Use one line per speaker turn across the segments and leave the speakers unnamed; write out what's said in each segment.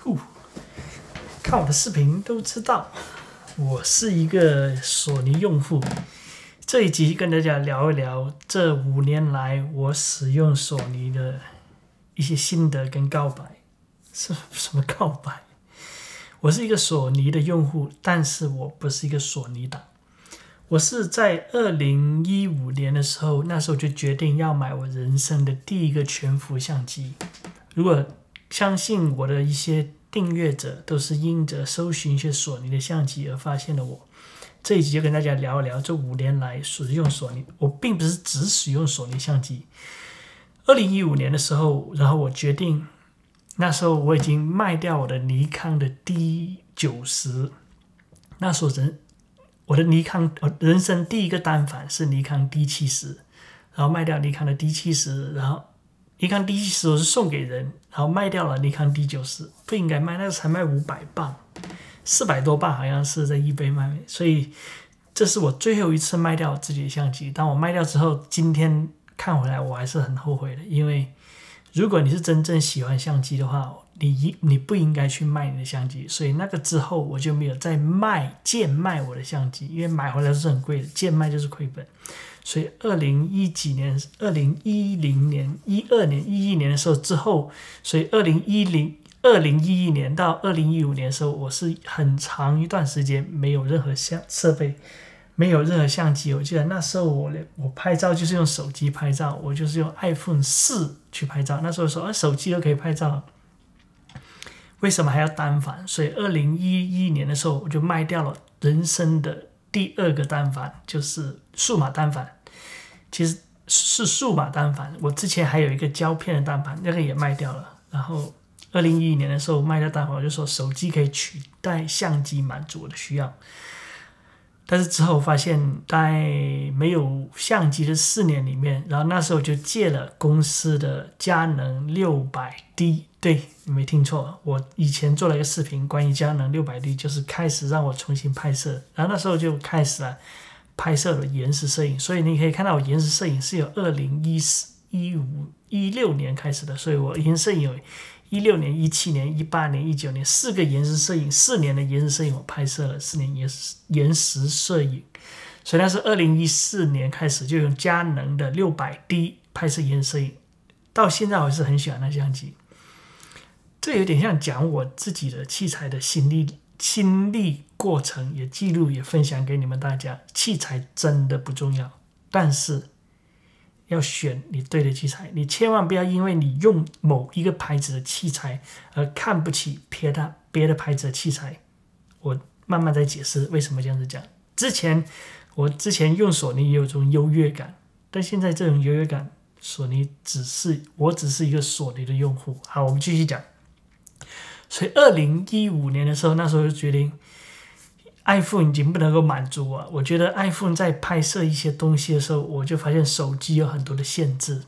呼，看我的视频都知道，我是一个索尼用户。这一集跟大家聊一聊这五年来我使用索尼的一些心得跟告白。是什么告白？我是一个索尼的用户，但是我不是一个索尼党。我是在二零一五年的时候，那时候就决定要买我人生的第一个全幅相机。如果相信我的一些订阅者都是因着搜寻一些索尼的相机而发现了我，这一集就跟大家聊一聊这五年来使用索尼。我并不是只使用索尼相机。二零一五年的时候，然后我决定，那时候我已经卖掉我的尼康的 D 九十，那时候人。我的尼康，我人生第一个单反是尼康 D 七十，然后卖掉尼康的 D 七十，然后尼康 D 七十是送给人，然后卖掉了尼康 D 九十，不应该卖，那个才卖五百磅，四百多磅好像是在易贝卖，所以这是我最后一次卖掉自己的相机。当我卖掉之后，今天看回来我还是很后悔的，因为如果你是真正喜欢相机的话。你一你不应该去卖你的相机，所以那个之后我就没有再卖贱卖我的相机，因为买回来是很贵的，贱卖就是亏本。所以二零一几年、二零一零年、一二年、一一年的时候之后，所以二零一零、二零一一年到二零一五年的时候，我是很长一段时间没有任何相设备，没有任何相机。我记得那时候我我拍照就是用手机拍照，我就是用 iPhone 四去拍照。那时候说啊，手机都可以拍照。为什么还要单反？所以二零一一年的时候，我就卖掉了人生的第二个单反，就是数码单反。其实是数码单反，我之前还有一个胶片的单反，那个也卖掉了。然后二零一一年的时候卖掉单反，我就说手机可以取代相机，满足我的需要。但是之后发现，在没有相机的四年里面，然后那时候就借了公司的佳能六百 D，对你没听错，我以前做了一个视频关于佳能六百 D，就是开始让我重新拍摄，然后那时候就开始了拍摄了延时摄影，所以你可以看到我延时摄影是有二零一四一五一六年开始的，所以我延时摄影有。一六年、一七年、一八年、一九年，四个延时摄影，四年的延时摄影，我拍摄了四年延时延时摄影，所以那是二零一四年开始就用佳能的六百 D 拍摄延时摄影，到现在我还是很喜欢那相机。这有点像讲我自己的器材的心历心历过程，也记录也分享给你们大家。器材真的不重要，但是。要选你对的器材，你千万不要因为你用某一个牌子的器材而看不起别的别的牌子的器材。我慢慢在解释为什么这样子讲。之前我之前用索尼也有种优越感，但现在这种优越感，索尼只是我只是一个索尼的用户。好，我们继续讲。所以二零一五年的时候，那时候就决定。iPhone 已经不能够满足我，我觉得 iPhone 在拍摄一些东西的时候，我就发现手机有很多的限制，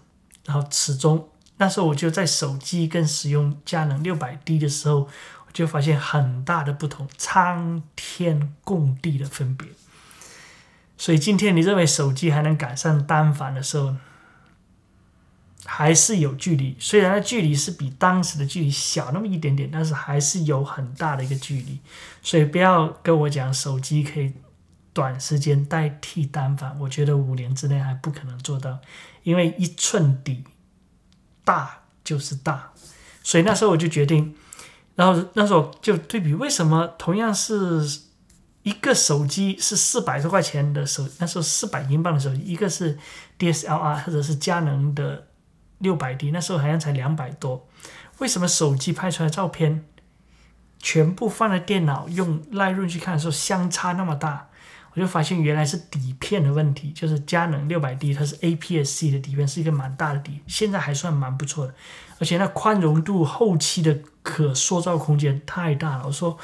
然后始终那时候我就在手机跟使用佳能六百 D 的时候，我就发现很大的不同，苍天共地的分别。所以今天你认为手机还能赶上单反的时候？还是有距离，虽然距离是比当时的距离小那么一点点，但是还是有很大的一个距离。所以不要跟我讲手机可以短时间代替单反，我觉得五年之内还不可能做到，因为一寸底大就是大。所以那时候我就决定，然后那时候就对比，为什么同样是一个手机是四百多块钱的手，那时候四百英镑的手机，一个是 DSLR 或者是佳能的。六百 D 那时候好像才两百多，为什么手机拍出来的照片全部放在电脑用 Lightroom 去看的时候相差那么大？我就发现原来是底片的问题，就是佳能六百 D 它是 APS-C 的底片，是一个蛮大的底，现在还算蛮不错的，而且那宽容度后期的可塑造空间太大了。我说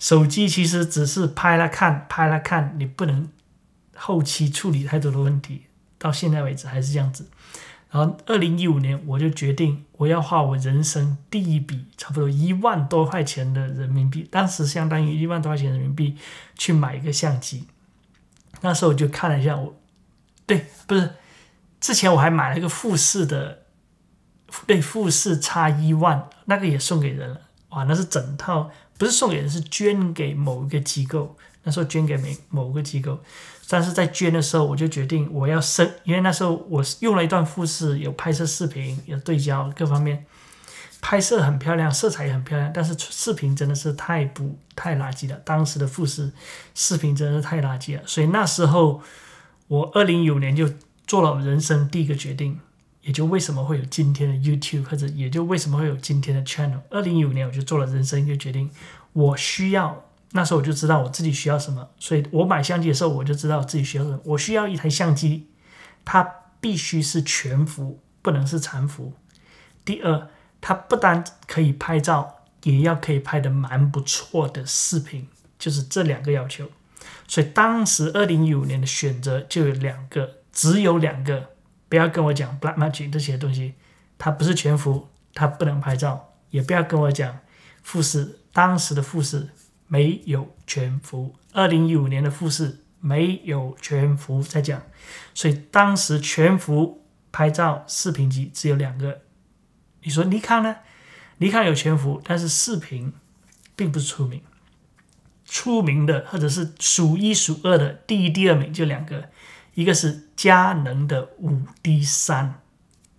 手机其实只是拍了看，拍了看，你不能后期处理太多的问题，到现在为止还是这样子。然后，二零一五年我就决定我要花我人生第一笔差不多一万多块钱的人民币，当时相当于一万多块钱人民币去买一个相机。那时候我就看了一下，我对，不是之前我还买了一个富士的，对，富士差一万，那个也送给人了。哇，那是整套，不是送给人，是捐给某一个机构。那时候捐给某某个机构，但是在捐的时候，我就决定我要升，因为那时候我用了一段复试，有拍摄视频，有对焦各方面，拍摄很漂亮，色彩也很漂亮，但是视频真的是太不太垃圾了。当时的复试视频真的是太垃圾了，所以那时候我二零一五年就做了人生第一个决定，也就为什么会有今天的 YouTube，或者也就为什么会有今天的 Channel。二零一五年我就做了人生一个决定，我需要。那时候我就知道我自己需要什么，所以我买相机的时候我就知道自己需要什么。我需要一台相机，它必须是全幅，不能是残幅。第二，它不单可以拍照，也要可以拍的蛮不错的视频，就是这两个要求。所以当时二零一五年的选择就有两个，只有两个。不要跟我讲 Blackmagic 这些东西，它不是全幅，它不能拍照。也不要跟我讲富士，当时的富士。没有全幅，二零一五年的富士没有全幅在讲，所以当时全幅拍照视频机只有两个。你说尼康呢？尼康有全幅，但是视频并不是出名，出名的或者是数一数二的第一、第二名就两个，一个是佳能的五 D 三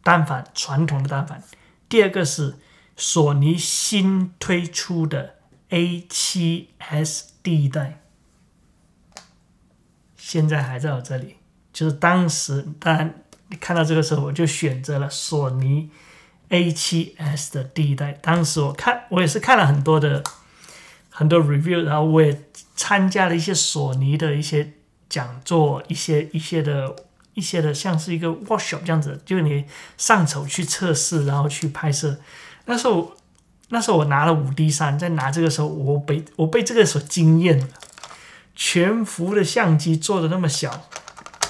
单反传统的单反，第二个是索尼新推出的。A7S 第一代，现在还在我这里。就是当时，当然你看到这个时候，我就选择了索尼 A7S 的第一代。当时我看，我也是看了很多的很多 review，然后我也参加了一些索尼的一些讲座，一些一些的一些的，像是一个 workshop 这样子，就你上手去测试，然后去拍摄。那时候。那时候我拿了五 D 三，在拿这个时候，我被我被这个所惊艳了。全幅的相机做的那么小，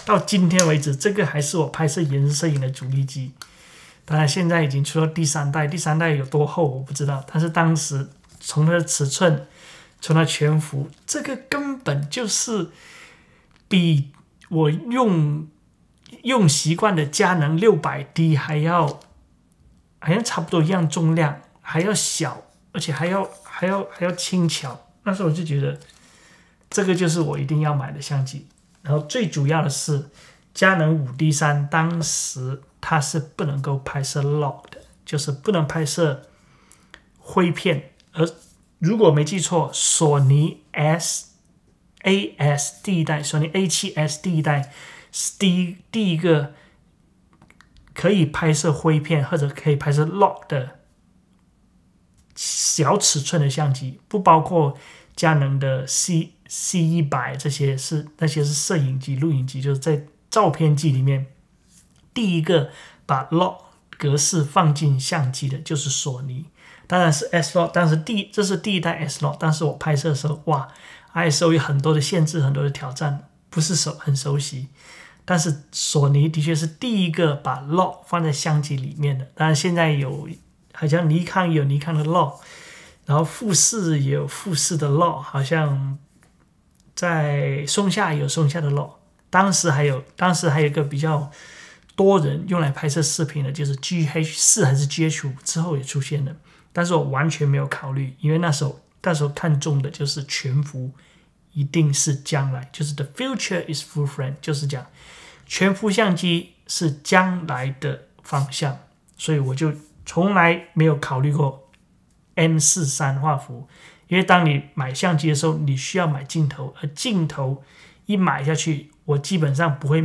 到今天为止，这个还是我拍摄延时摄影的主力机。当然，现在已经出了第三代，第三代有多厚我不知道，但是当时从它的尺寸，从它全幅，这个根本就是比我用用习惯的佳能六百 D 还要，好像差不多一样重量。还要小，而且还要还要还要轻巧。那时候我就觉得，这个就是我一定要买的相机。然后最主要的是，佳能五 D 三当时它是不能够拍摄 log 的，就是不能拍摄灰片。而如果没记错，索尼 S A S 第一代，索尼 A 七 S 第一代是第第一个可以拍摄灰片或者可以拍摄 log 的。小尺寸的相机不包括佳能的 C C 一百这些是那些是摄影机、录影机，就是在照片机里面第一个把 log 格式放进相机的就是索尼，当然是 S log，但是第这是第一代 S log，但是我拍摄的时候哇，ISO 有很多的限制，很多的挑战，不是熟很熟悉，但是索尼的确是第一个把 log 放在相机里面的，当然现在有。好像尼康有尼康的 l o 然后富士也有富士的 l o 好像在松下有松下的 l o 当时还有，当时还有一个比较多人用来拍摄视频的，就是 GH 四还是 GH 五之后也出现了，但是我完全没有考虑，因为那时候那时候看中的就是全幅，一定是将来，就是 The future is full frame，就是讲全幅相机是将来的方向，所以我就。从来没有考虑过 M 四三画幅，因为当你买相机的时候，你需要买镜头，而镜头一买下去，我基本上不会。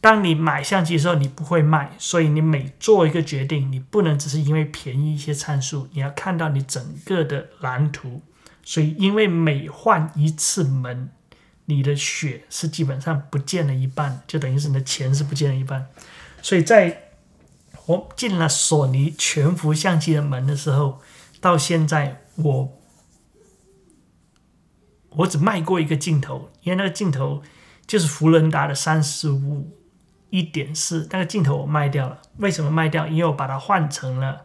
当你买相机的时候，你不会卖，所以你每做一个决定，你不能只是因为便宜一些参数，你要看到你整个的蓝图。所以，因为每换一次门，你的血是基本上不见了一半，就等于是你的钱是不见了一半。所以在我进了索尼全幅相机的门的时候，到现在我我只卖过一个镜头，因为那个镜头就是福伦达的三十五一点四，那个镜头我卖掉了。为什么卖掉？因为我把它换成了，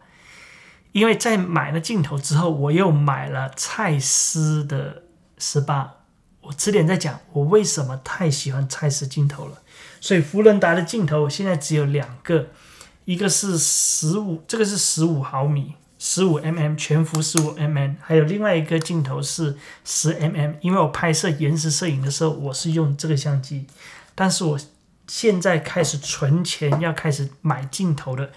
因为在买了镜头之后，我又买了蔡司的十八。我迟点再讲我为什么太喜欢蔡司镜头了。所以福伦达的镜头现在只有两个。一个是十五，这个是十五毫米，十五 mm 全幅十五 mm，还有另外一个镜头是十 mm。因为我拍摄延时摄影的时候，我是用这个相机，但是我现在开始存钱要开始买镜头的，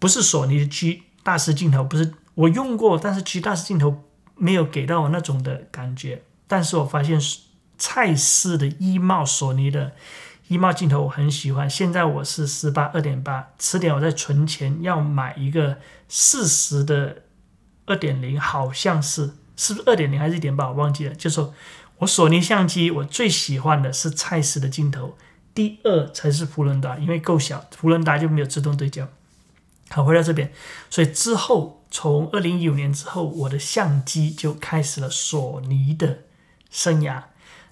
不是索尼的 G 大师镜头，不是我用过，但是 G 大师镜头没有给到我那种的感觉。但是我发现蔡司的衣帽索尼的。一帽镜头我很喜欢，现在我是十八二点八，迟点我在存钱要买一个四十的二点零，好像是是不是二点零还是一点八，我忘记了。就说我索尼相机我最喜欢的是蔡司的镜头，第二才是福伦达，因为够小，福伦达就没有自动对焦。好，回到这边，所以之后从二零一五年之后，我的相机就开始了索尼的生涯。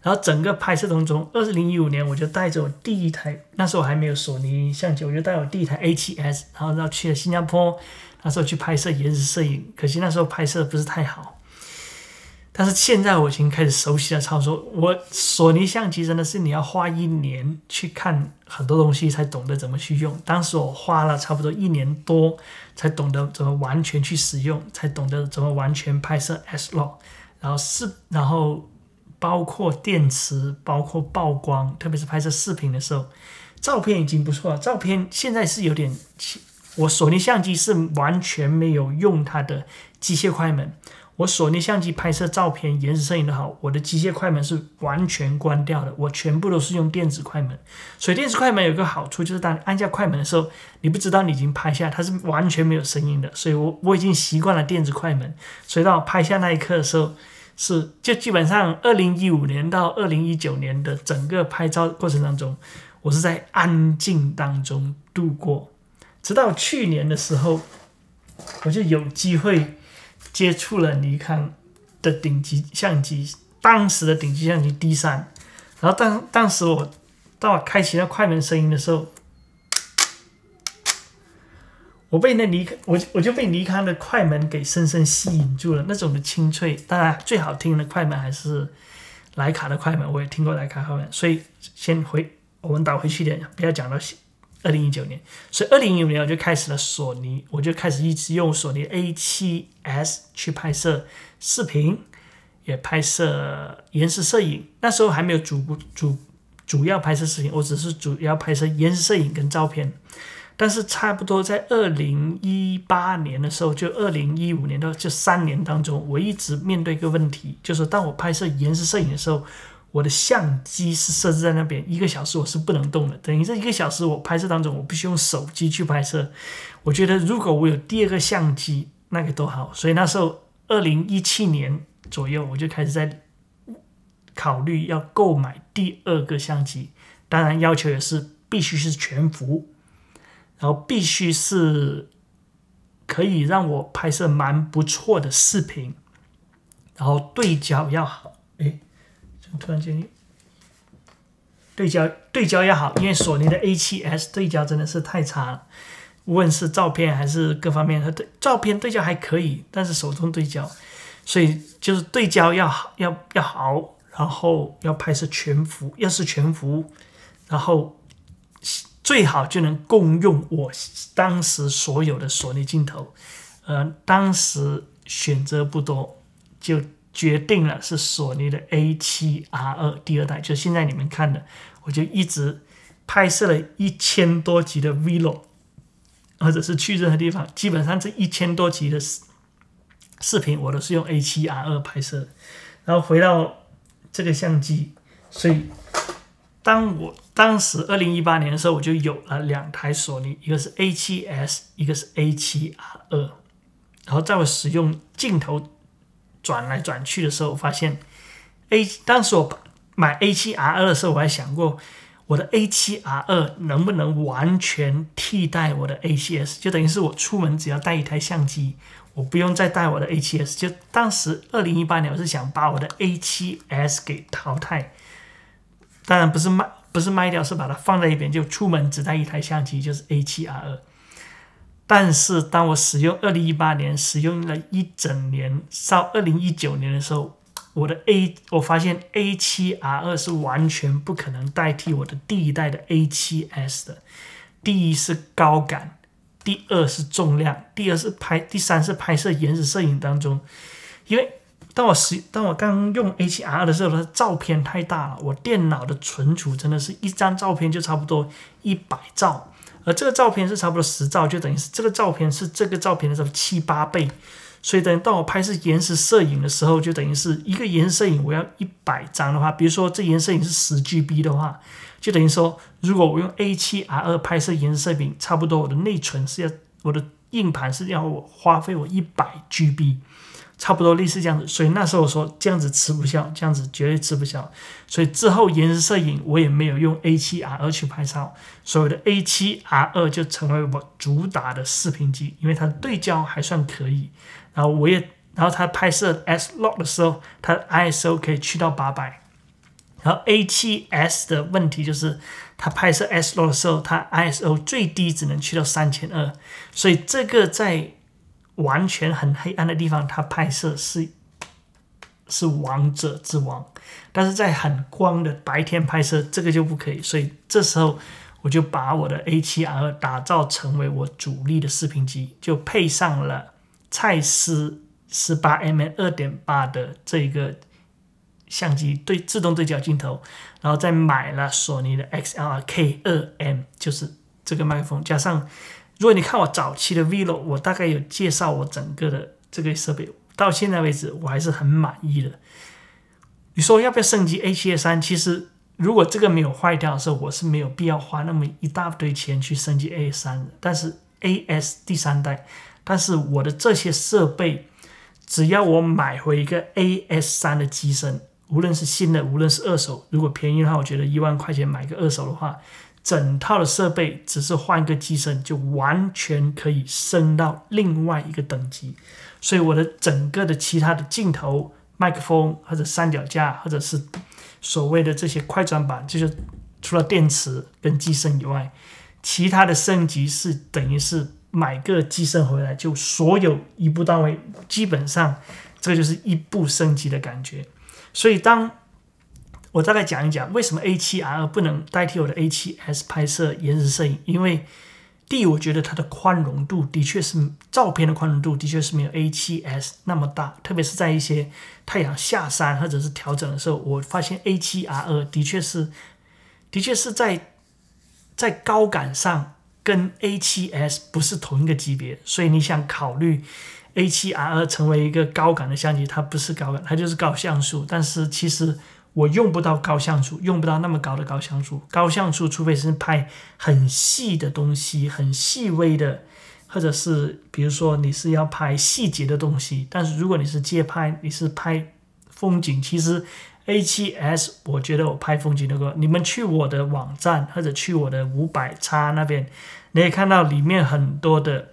然后整个拍摄当中，二零一五年我就带着我第一台，那时候我还没有索尼相机，我就带我第一台 A7S，然后要去了新加坡，那时候去拍摄延时摄影，可惜那时候拍摄不是太好。但是现在我已经开始熟悉了操作，我索尼相机真的是你要花一年去看很多东西才懂得怎么去用，当时我花了差不多一年多才懂得怎么完全去使用，才懂得怎么完全拍摄 S log，然后是然后。包括电池，包括曝光，特别是拍摄视频的时候，照片已经不错了。照片现在是有点，我索尼相机是完全没有用它的机械快门。我索尼相机拍摄照片、延时摄影的好，我的机械快门是完全关掉的，我全部都是用电子快门。所以电子快门有个好处就是，当按下快门的时候，你不知道你已经拍下，它是完全没有声音的。所以我我已经习惯了电子快门，所以到拍下那一刻的时候。是，就基本上二零一五年到二零一九年的整个拍照过程当中，我是在安静当中度过，直到去年的时候，我就有机会接触了尼康的顶级相机，当时的顶级相机 D 三，然后当当时我到开启那快门声音的时候。我被那尼康，我我就被尼康的快门给深深吸引住了，那种的清脆。当然，最好听的快门还是徕卡的快门，我也听过徕卡快门。所以先回我们倒回去点，不要讲到二零一九年。所以二零一五年我就开始了索尼，我就开始一直用索尼 A7S 去拍摄视频，也拍摄延时摄影。那时候还没有主主主要拍摄视频，我只是主要拍摄延时摄影跟照片。但是差不多在二零一八年的时候，就二零一五年到这三年当中，我一直面对一个问题，就是当我拍摄延时摄影的时候，我的相机是设置在那边，一个小时我是不能动的。等于这一个小时我拍摄当中，我必须用手机去拍摄。我觉得如果我有第二个相机，那个多好。所以那时候二零一七年左右，我就开始在考虑要购买第二个相机，当然要求也是必须是全幅。然后必须是可以让我拍摄蛮不错的视频，然后对焦要好。哎，怎么突然间对焦对焦要好？因为索尼的 A7S 对焦真的是太差了，无论是照片还是各方面，它对照片对焦还可以，但是手动对焦，所以就是对焦要好，要要好，然后要拍摄全幅，要是全幅，然后。最好就能共用我当时所有的索尼镜头，呃，当时选择不多，就决定了是索尼的 A7R2 第二代，就现在你们看的，我就一直拍摄了一千多集的 Vlog，或者是去任何地方，基本上这一千多集的视视频我都是用 A7R2 拍摄，然后回到这个相机，所以。当我当时二零一八年的时候，我就有了两台索尼，一个是 A7S，一个是 A7R2。然后在我使用镜头转来转去的时候，我发现 A 当时我买 A7R2 的时候，我还想过我的 A7R2 能不能完全替代我的 A7S，就等于是我出门只要带一台相机，我不用再带我的 A7S。就当时二零一八年，我是想把我的 A7S 给淘汰。当然不是卖，不是卖掉，是把它放在一边，就出门只带一台相机，就是 A7R2。但是当我使用二零一八年，使用了一整年，到二零一九年的时候，我的 A，我发现 A7R2 是完全不可能代替我的第一代的 A7S 的。第一是高感，第二是重量，第二是拍，第三是拍摄延时摄影当中，因为当我使当我刚用 A7R 的时候，它照片太大了，我电脑的存储真的是一张照片就差不多一百兆，而这个照片是差不多十兆，就等于是这个照片是这个照片的时候七八倍，所以等当我拍摄延时摄影的时候，就等于是一个延时摄影我要一百张的话，比如说这延时摄影是十 GB 的话。就等于说，如果我用 A7R2 拍摄延时摄影，差不多我的内存是要我的硬盘是要我花费我一百 GB，差不多类似这样子。所以那时候我说这样子吃不消，这样子绝对吃不消。所以之后延时摄影我也没有用 A7R 二去拍照，所有的 A7R2 就成为我主打的视频机，因为它对焦还算可以。然后我也，然后它拍摄 S log 的时候，它 ISO 可以去到八百。然后 A7S 的问题就是，它拍摄 S log 的时候，它 ISO 最低只能去到三千二，所以这个在完全很黑暗的地方，它拍摄是是王者之王。但是在很光的白天拍摄，这个就不可以。所以这时候我就把我的 A7R 打造成为我主力的视频机，就配上了蔡司十八 mm 二点八的这个。相机对自动对焦镜头，然后再买了索尼的 XLR-K2M，就是这个麦克风。加上，如果你看我早期的 Vlog，我大概有介绍我整个的这个设备，到现在为止我还是很满意的。你说要不要升级 A7S？其实如果这个没有坏掉的时候，我是没有必要花那么一大堆钱去升级 A3 的。但是 AS 第三代，但是我的这些设备，只要我买回一个 AS3 的机身。无论是新的，无论是二手，如果便宜的话，我觉得一万块钱买个二手的话，整套的设备只是换个机身，就完全可以升到另外一个等级。所以我的整个的其他的镜头、麦克风或者三脚架，或者是所谓的这些快转板，就是除了电池跟机身以外，其他的升级是等于是买个机身回来就所有一步到位，基本上这就是一步升级的感觉。所以，当我大概讲一讲为什么 A7R 不能代替我的 A7S 拍摄延时摄影，因为第一，我觉得它的宽容度的确是照片的宽容度的确是没有 A7S 那么大，特别是在一些太阳下山或者是调整的时候，我发现 A7R 的确是的确是在在高感上跟 A7S 不是同一个级别，所以你想考虑。A7R 成为一个高感的相机，它不是高感，它就是高像素。但是其实我用不到高像素，用不到那么高的高像素。高像素除非是拍很细的东西，很细微的，或者是比如说你是要拍细节的东西。但是如果你是街拍，你是拍风景，其实 A7S 我觉得我拍风景那个，你们去我的网站或者去我的五百叉那边，你可以看到里面很多的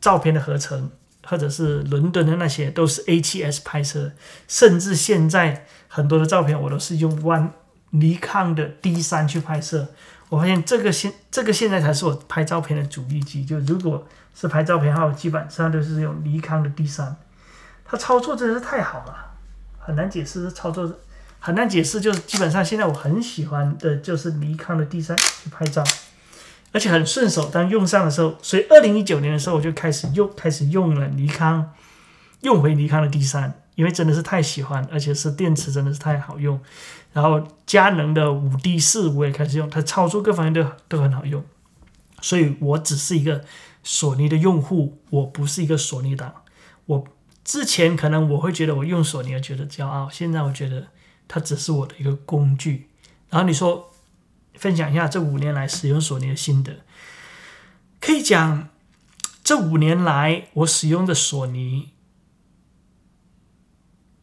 照片的合成。或者是伦敦的那些都是 A7S 拍摄，甚至现在很多的照片我都是用 One 尼康的 D3 去拍摄。我发现这个现这个现在才是我拍照片的主力机。就如果是拍照片的话，我基本上都是用尼康的 D3。它操作真的是太好了，很难解释。操作很难解释，就是基本上现在我很喜欢的就是尼康的 D3 去拍照。而且很顺手，当用上的时候，所以二零一九年的时候我就开始用，开始用了尼康，用回尼康的 D 三，因为真的是太喜欢，而且是电池真的是太好用。然后佳能的五 D 四我也开始用，它操作各方面都都很好用。所以我只是一个索尼的用户，我不是一个索尼党。我之前可能我会觉得我用索尼而觉得骄傲，现在我觉得它只是我的一个工具。然后你说。分享一下这五年来使用索尼的心得。可以讲，这五年来我使用的索尼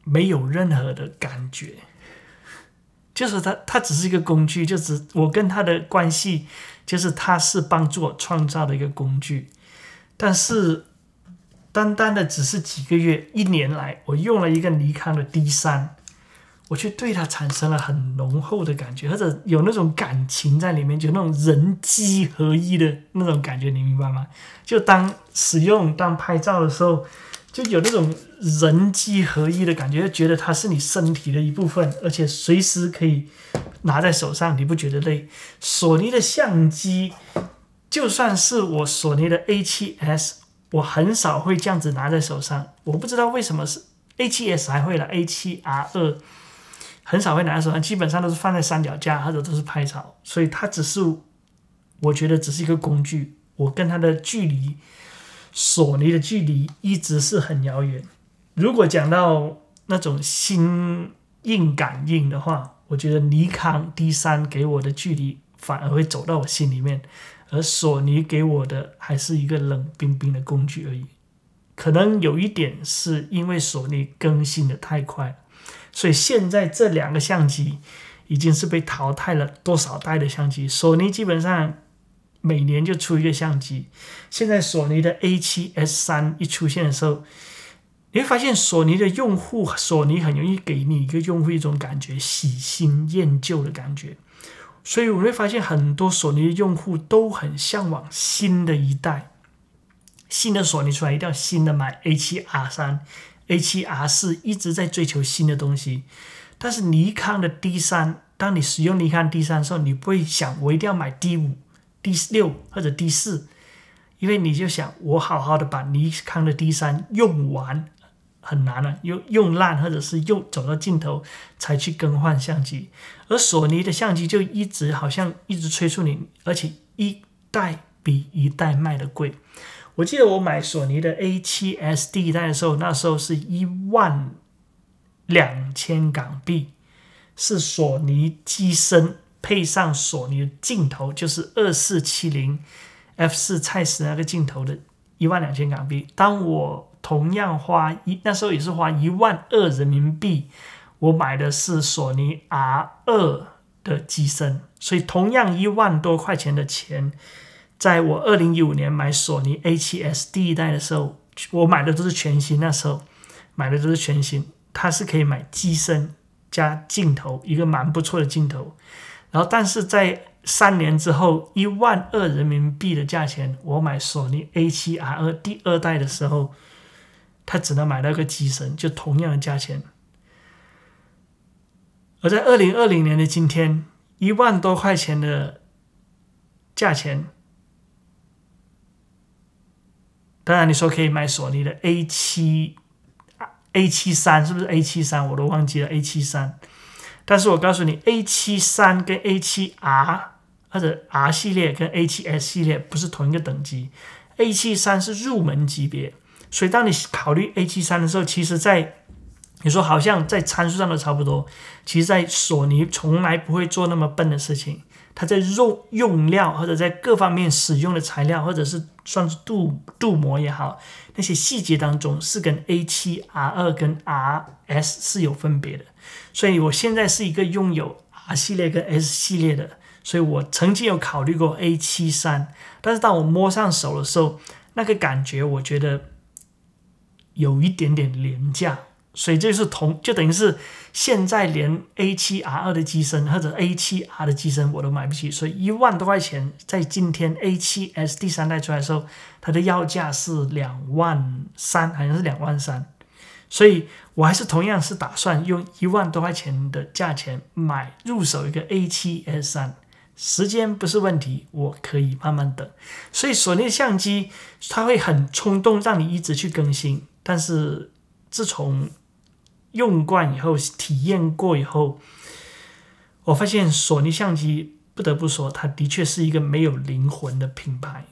没有任何的感觉，就是它，它只是一个工具，就只我跟它的关系，就是它是帮助我创造的一个工具。但是，单单的只是几个月、一年来，我用了一个尼康的 D 三。我却对它产生了很浓厚的感觉，或者有那种感情在里面，就那种人机合一的那种感觉，你明白吗？就当使用、当拍照的时候，就有那种人机合一的感觉，觉得它是你身体的一部分，而且随时可以拿在手上，你不觉得累？索尼的相机就算是我索尼的 A7S，我很少会这样子拿在手上。我不知道为什么是 A7S 还会了，A7R2 很少会拿在手上，基本上都是放在三脚架或者都是拍照，所以它只是我觉得只是一个工具。我跟它的距离，索尼的距离一直是很遥远。如果讲到那种心硬感应的话，我觉得尼康 D 三给我的距离反而会走到我心里面。而索尼给我的还是一个冷冰冰的工具而已，可能有一点是因为索尼更新的太快，所以现在这两个相机已经是被淘汰了多少代的相机。索尼基本上每年就出一个相机，现在索尼的 A7S 三一出现的时候，你会发现索尼的用户，索尼很容易给你一个用户一种感觉喜新厌旧的感觉。所以我会发现很多索尼的用户都很向往新的一代，新的索尼出来一定要新的买 A7R 三、A7R 四，一直在追求新的东西。但是尼康的 D 三，当你使用尼康 D 三的时候，你不会想我一定要买 D 五、D 六或者 D 四，因为你就想我好好的把尼康的 D 三用完。很难了，用用烂或者是用走到尽头才去更换相机，而索尼的相机就一直好像一直催促你，而且一代比一代卖的贵。我记得我买索尼的 A7S 第一代的时候，那时候是一万两千港币，是索尼机身配上索尼的镜头，就是二四七零 F 四蔡司那个镜头的一万两千港币。当我同样花一那时候也是花一万二人民币，我买的是索尼 R 二的机身，所以同样一万多块钱的钱，在我二零一五年买索尼 A7S 第一代的时候，我买的都是全新，那时候买的都是全新，它是可以买机身加镜头，一个蛮不错的镜头。然后但是在三年之后，一万二人民币的价钱，我买索尼 A7R 二第二代的时候。它只能买到个机身，就同样的价钱。而在二零二零年的今天，一万多块钱的价钱，当然你说可以买索尼的 A 七 A 七三，是不是 A 七三？我都忘记了 A 七三。但是我告诉你，A 七三跟 A 七 R 或者 R 系列跟 A 七 S 系列不是同一个等级，A 七三是入门级别。所以，当你考虑 A 七三的时候，其实，在你说好像在参数上都差不多，其实，在索尼从来不会做那么笨的事情。它在用用料或者在各方面使用的材料，或者是算是镀镀膜也好，那些细节当中是跟 A 七 R 二跟 R S 是有分别的。所以我现在是一个拥有 R 系列跟 S 系列的，所以我曾经有考虑过 A 七三，但是当我摸上手的时候，那个感觉，我觉得。有一点点廉价，所以这是同就等于是现在连 A7R2 的机身或者 A7R 的机身我都买不起，所以一万多块钱在今天 A7S 第三代出来的时候，它的要价是两万三，好像是两万三，所以我还是同样是打算用一万多块钱的价钱买入手一个 A7S 三，时间不是问题，我可以慢慢等。所以索尼的相机它会很冲动，让你一直去更新。但是自从用惯以后、体验过以后，我发现索尼相机不得不说，它的确是一个没有灵魂的品牌。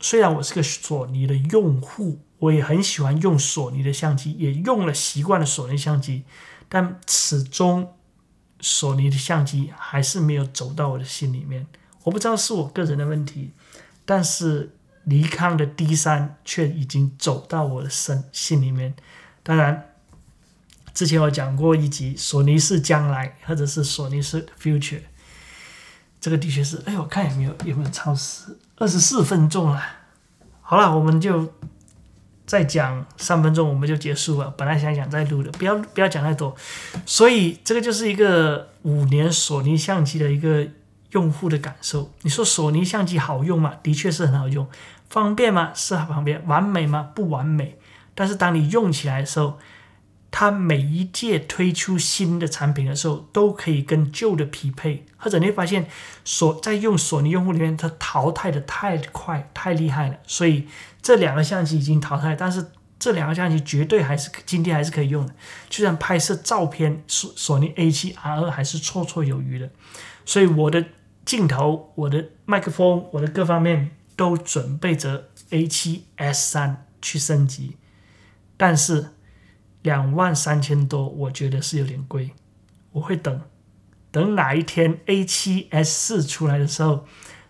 虽然我是个索尼的用户，我也很喜欢用索尼的相机，也用了习惯了索尼相机，但始终索尼的相机还是没有走到我的心里面。我不知道是我个人的问题，但是。尼康的 D 三却已经走到我的身心里面。当然，之前我讲过一集，索尼是将来，或者是索尼是 future。这个的确是，哎，我看有没有有没有超时二十四分钟了。好了，我们就再讲三分钟，我们就结束了。本来想讲再录的，不要不要讲太多。所以这个就是一个五年索尼相机的一个。用户的感受，你说索尼相机好用吗？的确是很好用，方便吗？是很方便，完美吗？不完美。但是当你用起来的时候，它每一届推出新的产品的时候，都可以跟旧的匹配，或者你会发现，索在用索尼用户里面，它淘汰的太快、太厉害了。所以这两个相机已经淘汰，但是这两个相机绝对还是今天还是可以用的。就像拍摄照片，索索尼 A7R2 还是绰绰有余的。所以我的镜头、我的麦克风、我的各方面都准备着 A7S3 去升级，但是。两万三千多，我觉得是有点贵。我会等，等哪一天 A7S 四出来的时候，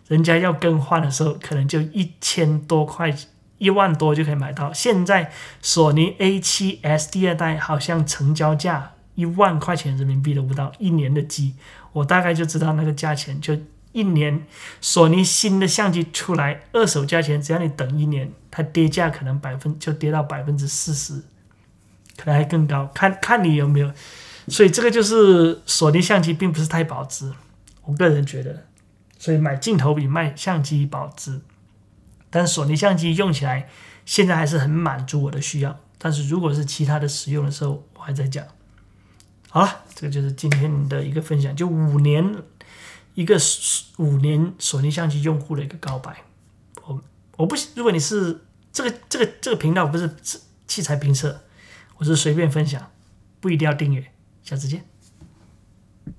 人家要更换的时候，可能就一千多块，一万多就可以买到。现在索尼 A7S 第二代好像成交价一万块钱人民币都不到，一年的机，我大概就知道那个价钱。就一年，索尼新的相机出来，二手价钱只要你等一年，它跌价可能百分就跌到百分之四十。可能还更高，看看你有没有，所以这个就是索尼相机并不是太保值，我个人觉得，所以买镜头比卖相机保值，但索尼相机用起来现在还是很满足我的需要，但是如果是其他的使用的时候，我还在讲。好了，这个就是今天的一个分享，就五年一个五年索尼相机用户的一个告白。我我不如果你是这个这个这个频道不是器材评测。我是随便分享，不一定要订阅。下次见。